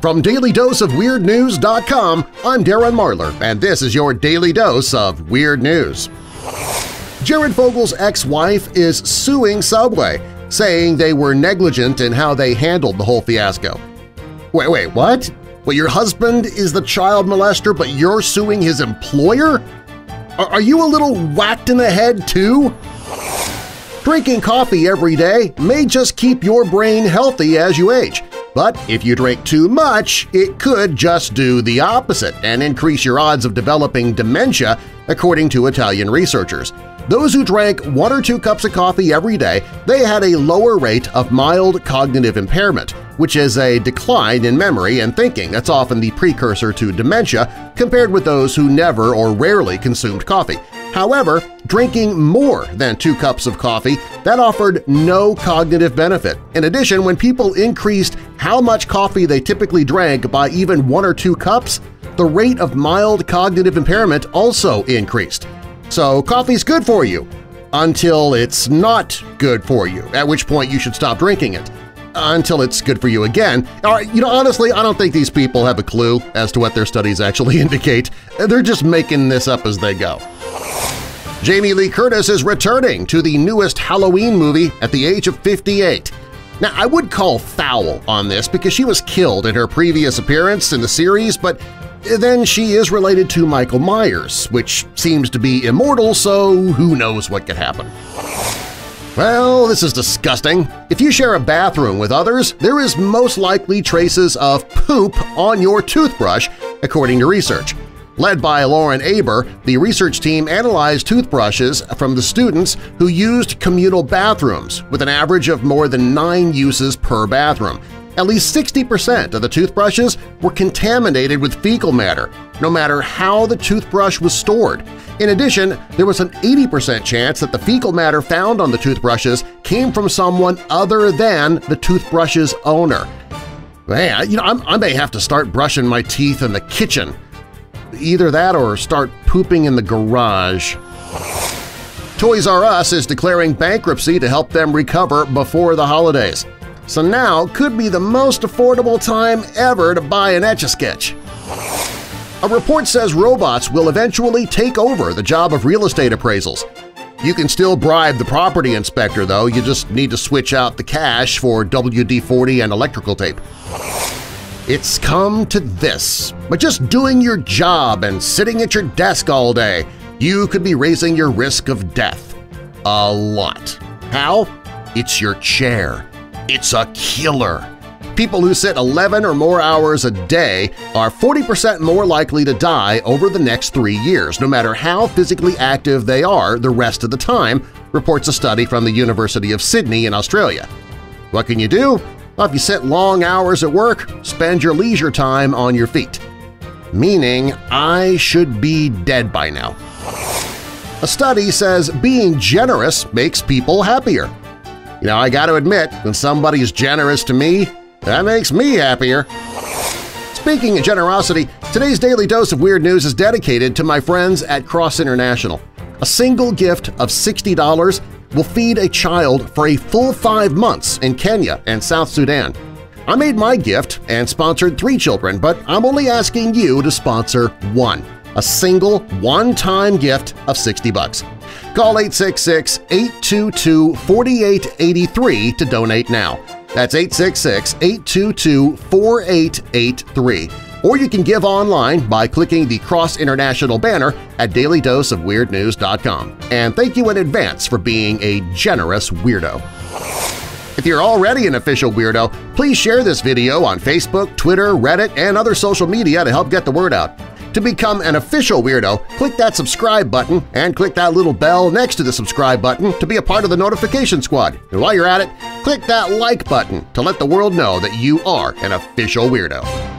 From DailyDoseOfWeirdNews.com, I'm Darren Marlar, and this is your Daily Dose of Weird News. Jared Fogle's ex-wife is suing Subway, saying they were negligent in how they handled the whole fiasco. Wait, wait, what? Well, your husband is the child molester, but you're suing his employer? Are you a little whacked in the head, too? Drinking coffee every day may just keep your brain healthy as you age, but if you drink too much, it could just do the opposite and increase your odds of developing dementia, according to Italian researchers. Those who drank one or two cups of coffee every day, they had a lower rate of mild cognitive impairment, which is a decline in memory and thinking that's often the precursor to dementia compared with those who never or rarely consumed coffee. However, drinking more than two cups of coffee that offered no cognitive benefit. In addition, when people increased how much coffee they typically drank by even one or two cups, the rate of mild cognitive impairment also increased. So coffee's good for you until it's not good for you, at which point you should stop drinking it Uh, until it's good for you again. All right, you know, honestly, I don't think these people have a clue as to what their studies actually indicate. They're just making this up as they go. Jamie Lee Curtis is returning to the newest Halloween movie at the age of 58. Now, I would call foul on this because she was killed in her previous appearance in the series, but then she is related to Michael Myers, which seems to be immortal, so who knows what could happen. Well, this is disgusting. If you share a bathroom with others, there is most likely traces of poop on your toothbrush, according to research. Led by Lauren Aber, the research team analyzed toothbrushes from the students who used communal bathrooms with an average of more than nine uses per bathroom. At least 60% of the toothbrushes were contaminated with fecal matter, no matter how the toothbrush was stored. In addition, there was an 80% chance that the fecal matter found on the toothbrushes came from someone other than the toothbrush's owner. Man, you know, I'm, I may have to start brushing my teeth in the kitchen Either that or start pooping in the garage. Toys R Us is declaring bankruptcy to help them recover before the holidays. So now could be the most affordable time ever to buy an Etch-a-Sketch. A report says robots will eventually take over the job of real estate appraisals. You can still bribe the property inspector, though. You just need to switch out the cash for WD-40 and electrical tape. It's come to this. But just doing your job and sitting at your desk all day, you could be raising your risk of death. A lot. How? It's your chair. It's a killer. People who sit 11 or more hours a day are 40% more likely to die over the next three years, no matter how physically active they are the rest of the time, reports a study from the University of Sydney in Australia. What can you do? Well, if you sit long hours at work, spend your leisure time on your feet. Meaning I should be dead by now. A study says being generous makes people happier. You know, I gotta admit, when somebody's generous to me, that makes me happier. Speaking of generosity, today's Daily Dose of Weird News is dedicated to my friends at Cross International. A single gift of $60 will feed a child for a full five months in Kenya and South Sudan. I made my gift and sponsored three children, but I'm only asking you to sponsor one – a single one-time gift of 60 bucks. Call 866-822-4883 to donate now. That's 866-822-4883 or you can give online by clicking the Cross International banner at dailydoseofweirdnews.com. And thank you in advance for being a generous weirdo. If you're already an official weirdo, please share this video on Facebook, Twitter, Reddit, and other social media to help get the word out. To become an official weirdo, click that subscribe button and click that little bell next to the subscribe button to be a part of the notification squad. And while you're at it, click that like button to let the world know that you are an official weirdo.